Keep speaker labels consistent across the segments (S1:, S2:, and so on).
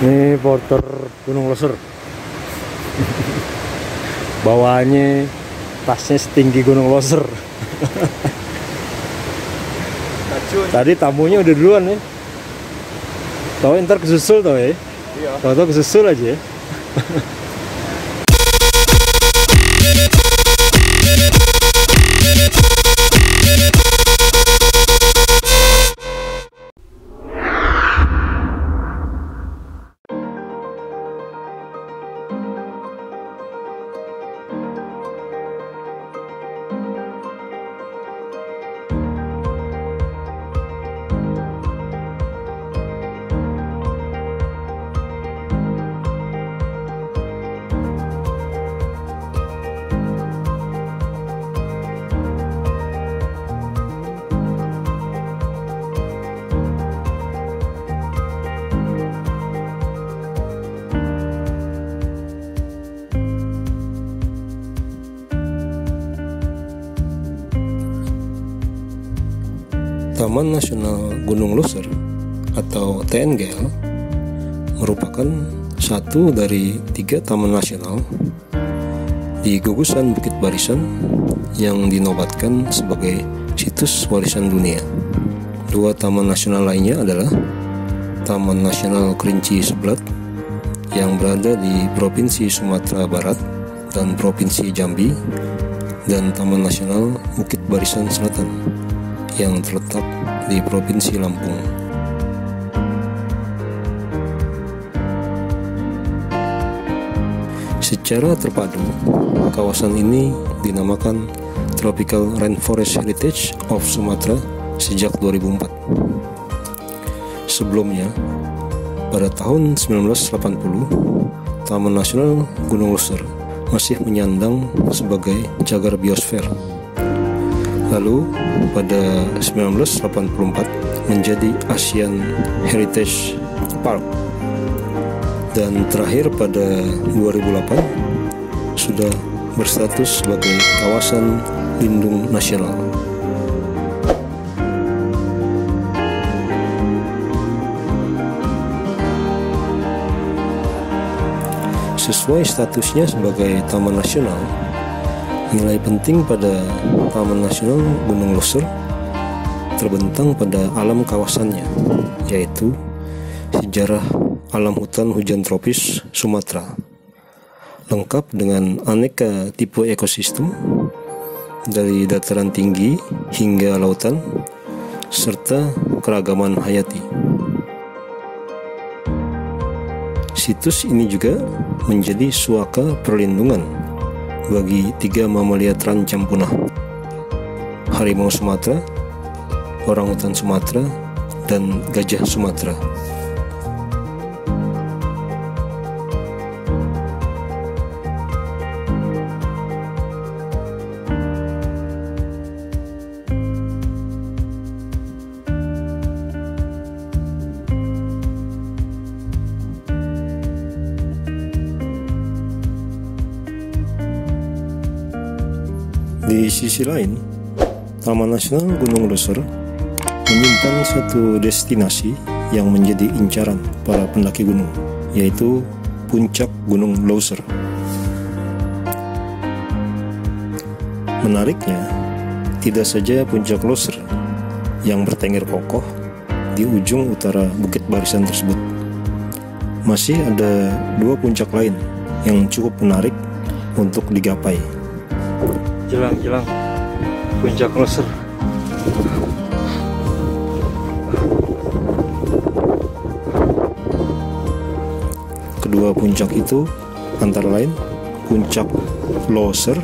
S1: Ini porter Gunung Loser. Bawaannya tasnya setinggi Gunung Loser. Tadi tamunya udah duluan ya. Tahu ntar kesusul tau ya.
S2: Iya.
S1: Tahu-tahu kesusul aja ya.
S3: Taman Nasional Gunung Loser atau TNGL merupakan satu dari tiga taman nasional di gugusan Bukit Barisan yang dinobatkan sebagai situs warisan dunia. Dua taman nasional lainnya adalah Taman Nasional Kerinci Seblat yang berada di Provinsi Sumatera Barat dan Provinsi Jambi dan Taman Nasional Bukit Barisan Selatan yang terletak di Provinsi Lampung. Secara terpadu, kawasan ini dinamakan Tropical Rainforest Heritage of Sumatra sejak 2004. Sebelumnya, pada tahun 1980, Taman Nasional Gunung Loser masih menyandang sebagai cagar biosfer Lalu pada 1984 menjadi Asian Heritage Park dan terakhir pada 2008 sudah berstatus sebagai kawasan lindung nasional. Sesuai statusnya sebagai taman nasional, Nilai penting pada Taman Nasional Gunung Loser terbentang pada alam kawasannya, yaitu sejarah alam hutan hujan tropis Sumatera, lengkap dengan aneka tipe ekosistem dari dataran tinggi hingga lautan, serta keragaman hayati. Situs ini juga menjadi suaka perlindungan bagi tiga mamalia terancam punah harimau Sumatera, orangutan Sumatera, dan gajah Sumatera. Di sisi lain, Taman Nasional Gunung Loser menyimpan satu destinasi yang menjadi incaran para pendaki gunung, yaitu puncak Gunung Loser. Menariknya, tidak saja puncak Loser yang bertengger kokoh di ujung utara bukit barisan tersebut. Masih ada dua puncak lain yang cukup menarik untuk digapai.
S1: Jelang-jelang puncak Loser.
S3: Kedua puncak itu antara lain puncak Loser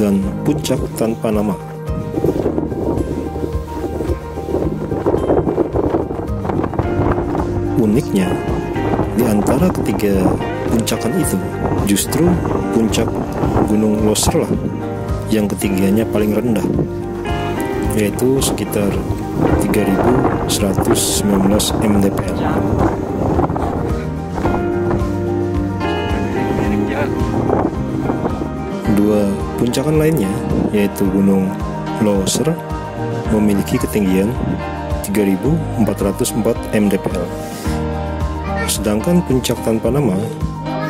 S3: dan puncak tanpa nama. Uniknya, di antara ketiga puncakan itu, justru puncak Gunung Loser lah yang ketiganya paling rendah, yaitu sekitar 3119 mdpl. Dua puncakan lainnya, yaitu Gunung Loser, memiliki ketinggian 3404 mdpl. sedangkan puncak tanpa nama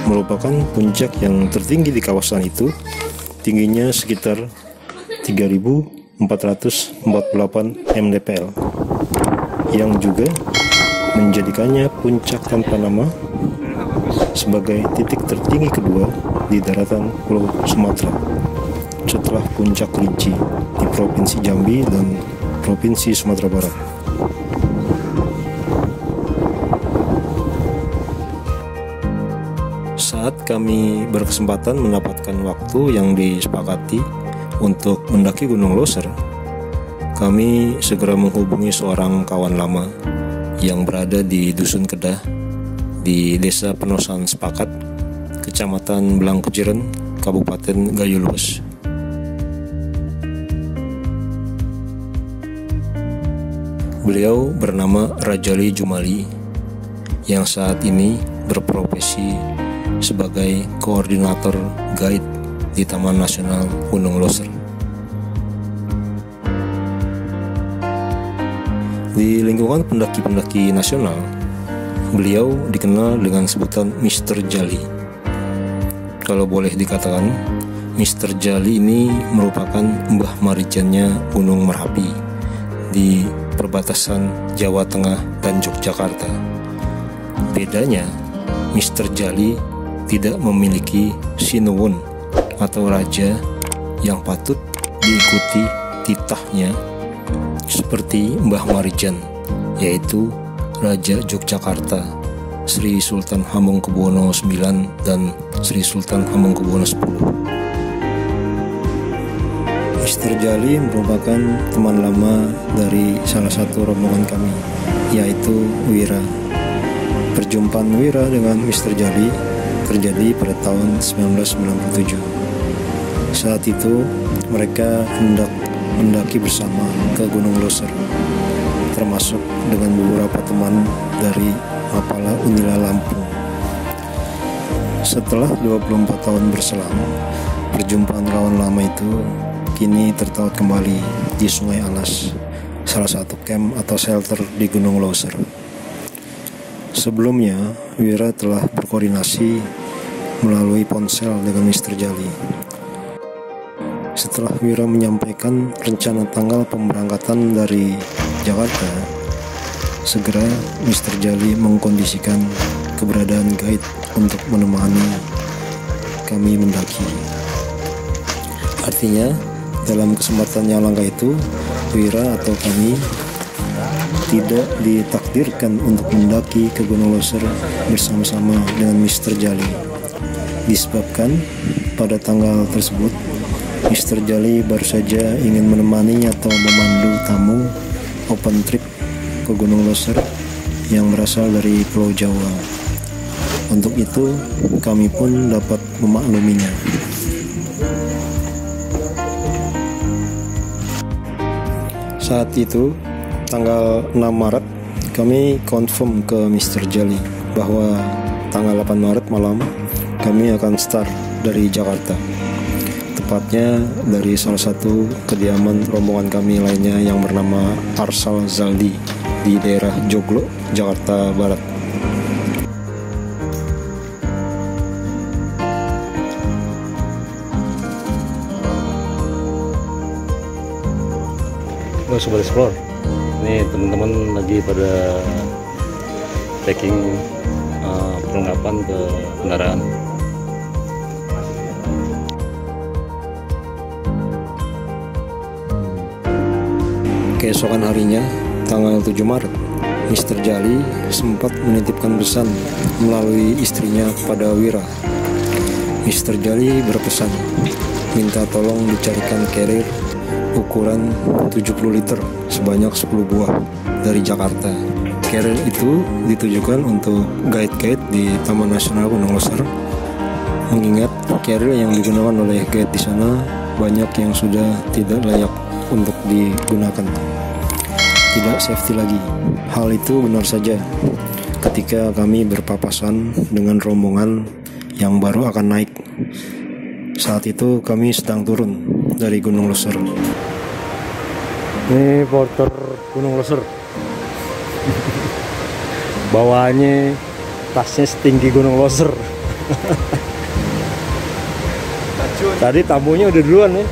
S3: merupakan puncak yang tertinggi di kawasan itu, tingginya sekitar 3448 mdpl, yang juga menjadikannya puncak tanpa nama sebagai titik tertinggi kedua di daratan Pulau Sumatera setelah puncak Kerinci di Provinsi Jambi dan Provinsi Sumatera Barat. Saat kami berkesempatan mendapatkan waktu yang disepakati untuk mendaki Gunung Loser, kami segera menghubungi seorang kawan lama yang berada di Dusun Kedah di Desa Penosan Sepakat, Kecamatan Belangkeciren, Kabupaten Gayulus. Beliau bernama Rajali Jumali yang saat ini berprofesi sebagai koordinator guide di Taman Nasional Gunung Loser. Di lingkungan pendaki-pendaki nasional, beliau dikenal dengan sebutan Mr. Jali. Kalau boleh dikatakan, Mr. Jali ini merupakan mbah marijannya Gunung Merapi di perbatasan Jawa Tengah dan Yogyakarta. Bedanya, Mr. Jali tidak memiliki sinuwun atau raja yang patut diikuti titahnya seperti Mbah Marijan yaitu Raja Yogyakarta Sri Sultan Hamengkubuwono IX dan Sri Sultan Hamengkubuwono X. Mister Jali merupakan teman lama dari salah satu rombongan kami, yaitu Wira. Perjumpaan Wira dengan Mister Jali terjadi pada tahun 1997. Saat itu, mereka hendak mendaki bersama ke Gunung Loser, termasuk dengan beberapa teman dari Mapala Unila Lampung. Setelah 24 tahun berselang, perjumpaan kawan lama itu kini tertaut kembali di Sungai Alas, salah satu camp atau shelter di Gunung Loser. Sebelumnya, Wira telah berkoordinasi melalui ponsel dengan Mr. Jali. Setelah Wira menyampaikan rencana tanggal pemberangkatan dari Jakarta, segera Mr. Jali mengkondisikan keberadaan guide untuk menemani kami mendaki. Artinya, dalam kesempatan yang langka itu, Wira atau kami tidak ditakdirkan untuk mendaki ke Gunung Loser bersama-sama dengan Mr. Jali. Disebabkan pada tanggal tersebut, Mr. Jali baru saja ingin menemani atau memandu tamu open trip ke Gunung Loser yang berasal dari Pulau Jawa. Untuk itu, kami pun dapat memakluminya. Saat itu, tanggal 6 Maret kami confirm ke Mr. Jali bahwa tanggal 8 Maret malam kami akan start dari Jakarta. Tepatnya dari salah satu kediaman rombongan kami lainnya yang bernama Arsal Zaldi di daerah Joglo, Jakarta Barat.
S1: Oh, Sobat Explore. Ini teman-teman lagi pada packing uh, perlengkapan ke kendaraan
S3: Keesokan harinya, tanggal 7 Maret, Mr. Jali sempat menitipkan pesan melalui istrinya kepada Wira. Mr. Jali berpesan minta tolong dicarikan carrier ukuran 70 liter sebanyak 10 buah dari Jakarta. Carrier itu ditujukan untuk guide-guide di Taman Nasional Gunung Loser. Mengingat carrier yang digunakan oleh guide di sana banyak yang sudah tidak layak untuk digunakan. Tidak safety lagi. Hal itu benar saja ketika kami berpapasan dengan rombongan yang baru akan naik. Saat itu kami sedang turun dari Gunung Loser.
S1: ini porter Gunung Loser bawaannya tasnya setinggi Gunung Loser tadi tamunya udah duluan ya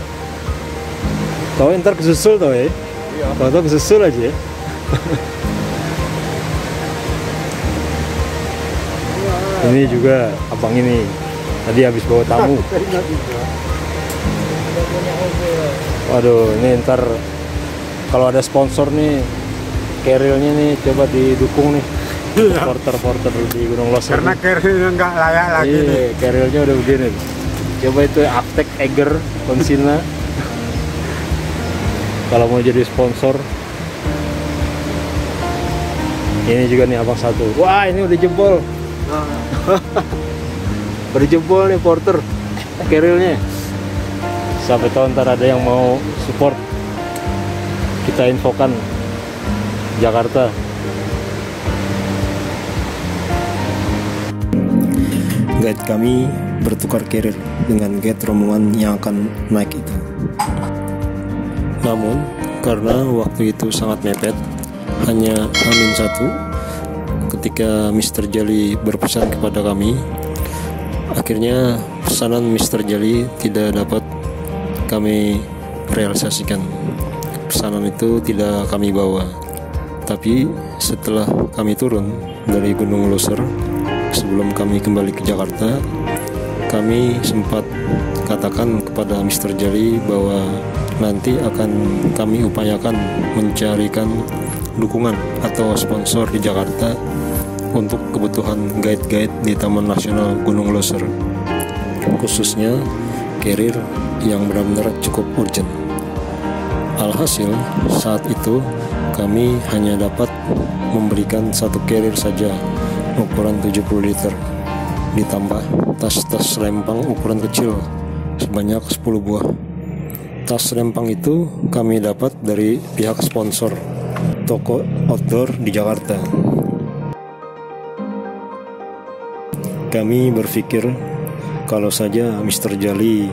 S1: tau ntar kesusul tau ya
S2: Iya.
S1: tau tau kesusul aja ya ini juga abang ini tadi habis bawa tamu waduh ini ntar kalau ada sponsor nih kerilnya nih coba didukung nih porter-porter di Gunung Loser
S2: Karena carrier nggak layak lagi nih.
S1: Iya, carrier-nya udah begini. Coba itu Aptek Eger Konsina. Kalau mau jadi sponsor. Ini juga nih abang satu. Wah ini udah jebol. Udah jebol nih porter. Carrier-nya. Sampai tahu ntar ada yang mau support. Kita infokan Jakarta.
S3: Guide kami bertukar carrier dengan guide rombongan yang akan naik itu. Namun, karena waktu itu sangat mepet, hanya Amin satu, ketika Mr. Jali berpesan kepada kami, akhirnya pesanan Mr. Jali tidak dapat kami realisasikan. Pesanan itu tidak kami bawa. Tapi setelah kami turun dari Gunung Loser, sebelum kami kembali ke Jakarta, kami sempat katakan kepada Mr. Jali bahwa nanti akan kami upayakan mencarikan dukungan atau sponsor di Jakarta untuk kebutuhan guide-guide di Taman Nasional Gunung Loser. Khususnya carrier yang benar-benar cukup urgent. Alhasil saat itu kami hanya dapat memberikan satu carrier saja ukuran 70 liter. Ditambah tas-tas rempang ukuran kecil sebanyak 10 buah tas rempang itu kami dapat dari pihak sponsor toko outdoor di Jakarta kami berpikir kalau saja Mr. Jali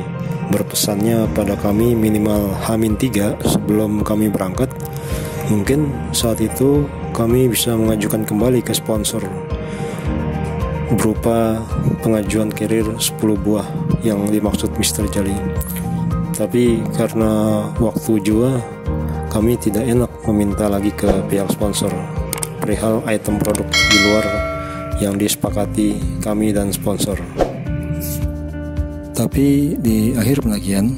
S3: berpesannya pada kami minimal Hamin 3 sebelum kami berangkat mungkin saat itu kami bisa mengajukan kembali ke sponsor berupa pengajuan carrier 10 buah yang dimaksud Mr. Jali. Tapi karena waktu jua kami tidak enak meminta lagi ke pihak sponsor perihal item produk di luar yang disepakati kami dan sponsor. Tapi di akhir pendakian,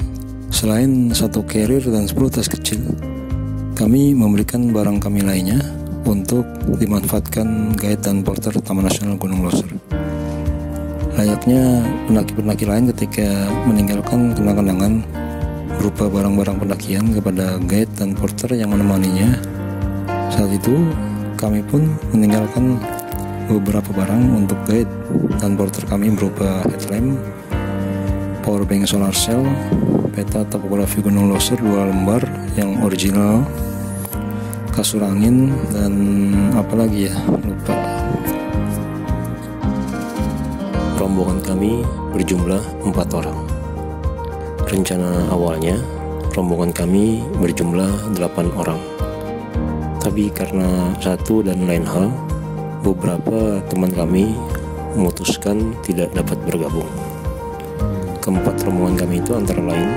S3: selain satu carrier dan 10 tas kecil, kami memberikan barang kami lainnya untuk dimanfaatkan guide dan porter Taman Nasional Gunung Loser. Layaknya pendaki-pendaki lain ketika meninggalkan kenang-kenangan berupa barang-barang pendakian kepada guide dan porter yang menemaninya. Saat itu, kami pun meninggalkan beberapa barang untuk guide dan porter kami berupa headlamp, power bank solar cell, peta topografi Gunung Loser dua lembar yang original, kasur angin dan apa lagi ya lupa rombongan kami berjumlah empat orang rencana awalnya rombongan kami berjumlah delapan orang tapi karena satu dan lain hal beberapa teman kami memutuskan tidak dapat bergabung keempat rombongan kami itu antara lain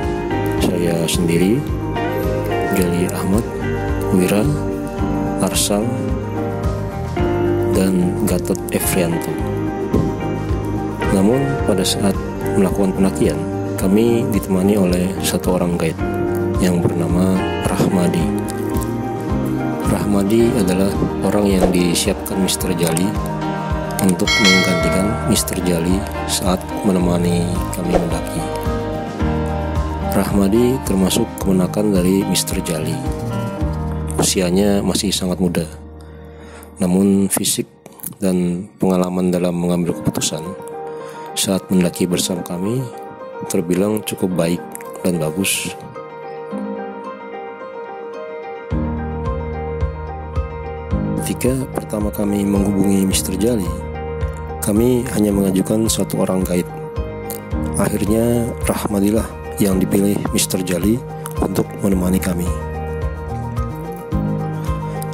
S3: saya sendiri Gali Ahmad Wira Arsal dan Gatot Efrianto. Namun pada saat melakukan pendakian, kami ditemani oleh satu orang guide yang bernama Rahmadi. Rahmadi adalah orang yang disiapkan Mr. Jali untuk menggantikan Mr. Jali saat menemani kami mendaki. Rahmadi termasuk kemenakan dari Mr. Jali usianya masih sangat muda. Namun fisik dan pengalaman dalam mengambil keputusan saat mendaki bersama kami terbilang cukup baik dan bagus. Ketika pertama kami menghubungi Mr. Jali, kami hanya mengajukan satu orang guide. Akhirnya Rahmadilah yang dipilih Mr. Jali untuk menemani kami.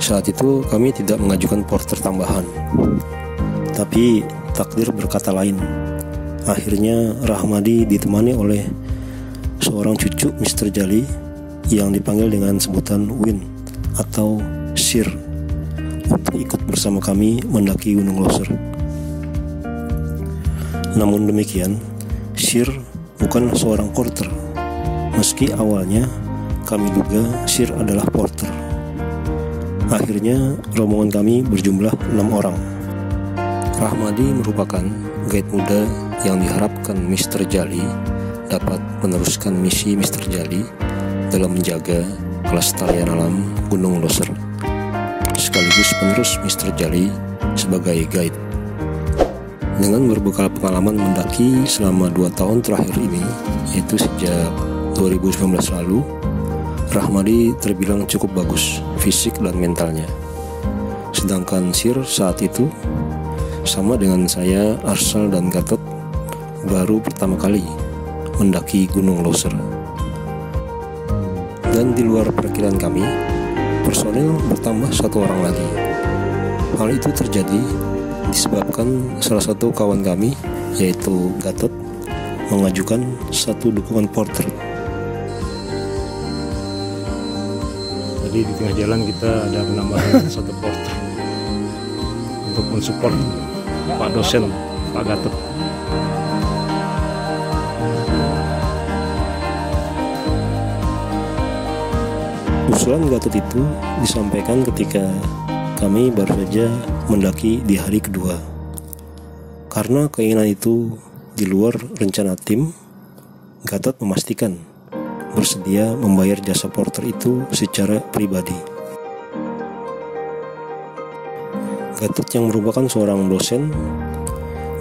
S3: Saat itu kami tidak mengajukan porter tambahan. Tapi takdir berkata lain. Akhirnya Rahmadi ditemani oleh seorang cucu Mr. Jali yang dipanggil dengan sebutan Win atau Sir untuk ikut bersama kami mendaki Gunung Loser. Namun demikian, Sir bukan seorang porter. Meski awalnya kami duga Sir adalah porter. Akhirnya rombongan kami berjumlah enam orang. Rahmadi merupakan guide muda yang diharapkan Mr. Jali dapat meneruskan misi Mr. Jali dalam menjaga kelestarian alam Gunung Loser sekaligus penerus Mr. Jali sebagai guide. Dengan berbekal pengalaman mendaki selama dua tahun terakhir ini, yaitu sejak 2019 lalu, Rahmadi terbilang cukup bagus fisik dan mentalnya. Sedangkan Sir saat itu sama dengan saya, Arsal dan Gatot baru pertama kali mendaki Gunung Loser. Dan di luar perkiraan kami, personil bertambah satu orang lagi. Hal itu terjadi disebabkan salah satu kawan kami, yaitu Gatot, mengajukan satu dukungan porter.
S1: Jadi di tengah jalan kita ada menambahkan satu porter untuk mensupport Pak dosen Pak Gatot.
S3: Usulan Gatot itu disampaikan ketika kami baru saja mendaki di hari kedua. Karena keinginan itu di luar rencana tim, Gatot memastikan bersedia membayar jasa porter itu secara pribadi. Gatot yang merupakan seorang dosen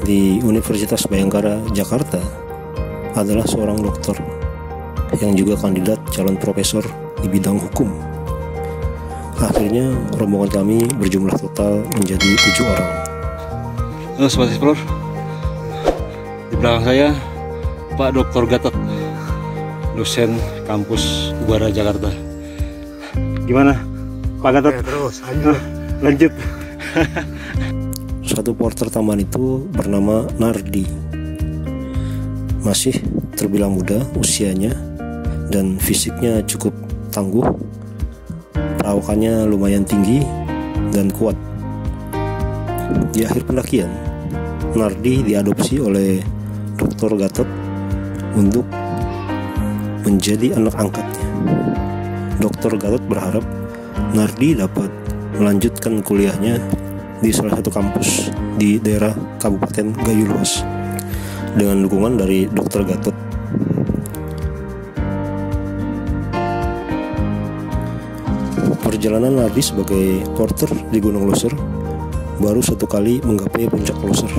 S3: di Universitas Bayangkara, Jakarta adalah seorang dokter yang juga kandidat calon profesor di bidang hukum. Akhirnya rombongan kami berjumlah total menjadi tujuh orang.
S1: Halo Sobat Explore Di belakang saya Pak Dr. Gatot Dosen kampus Ubara Jakarta Gimana Pak Gatot?
S2: Ya, terus lanjut.
S1: Lanjut
S3: Satu porter tambahan itu bernama Nardi. Masih terbilang muda usianya dan fisiknya cukup tangguh. Perawakannya lumayan tinggi dan kuat. Di akhir pendakian, Nardi diadopsi oleh Dr. Gatot untuk menjadi anak angkatnya. Dr. Gatot berharap Nardi dapat melanjutkan kuliahnya di salah satu kampus di daerah Kabupaten Gayo Luas dengan dukungan dari Dr. Gatot. Perjalanan Nardi sebagai porter di Gunung Loser baru satu kali menggapai puncak Loser.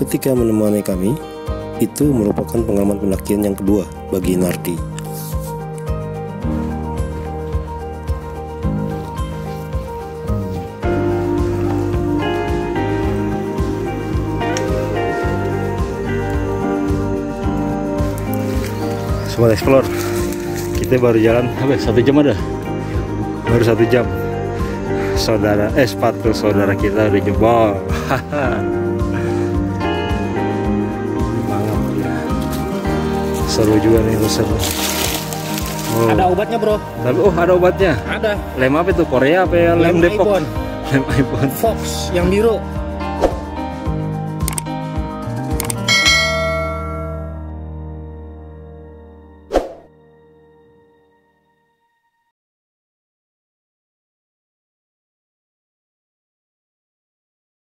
S3: Ketika menemani kami, itu merupakan pengalaman pendakian yang kedua bagi Nardi.
S1: Sobat Explore Kita baru jalan apa ya, Satu jam ada? Baru satu jam Saudara, eh sepatu saudara kita udah jebol. Seru juga nih seru Oh.
S2: Ada obatnya bro?
S1: Tapi oh ada obatnya.
S2: Ada.
S1: Lem apa itu? Korea apa ya? Lem,
S2: Lem
S1: Depok.
S2: iPhone.
S1: Lem iPhone.
S2: Fox yang biru.